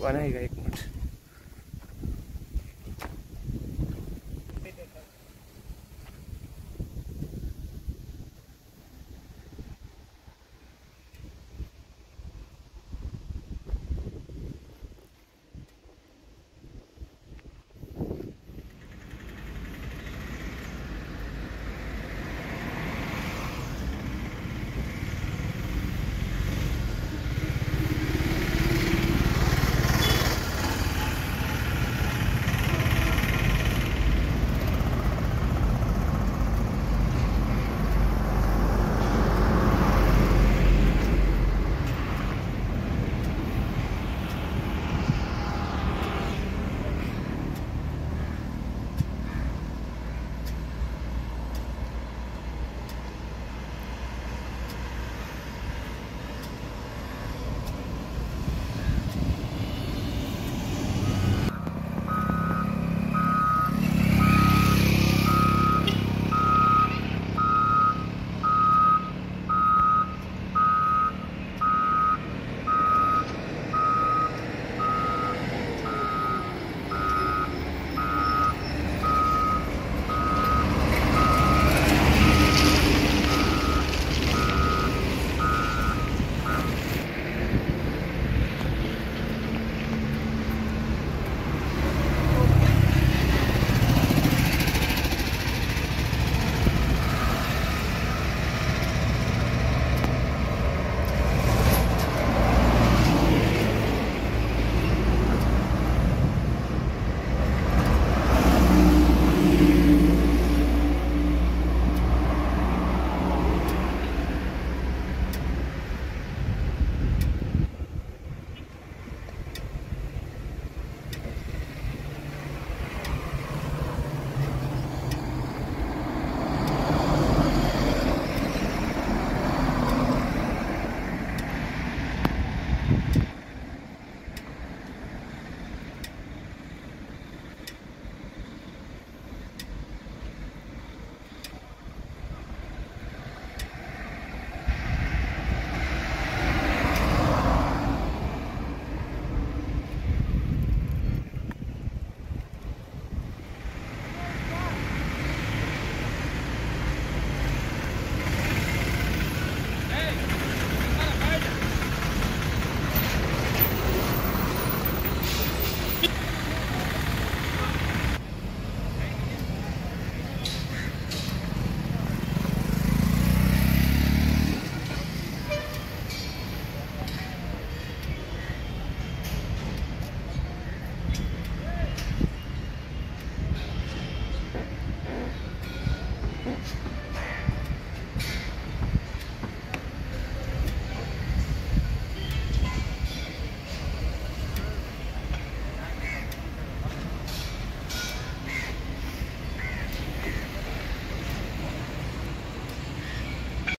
وانا هيك هيك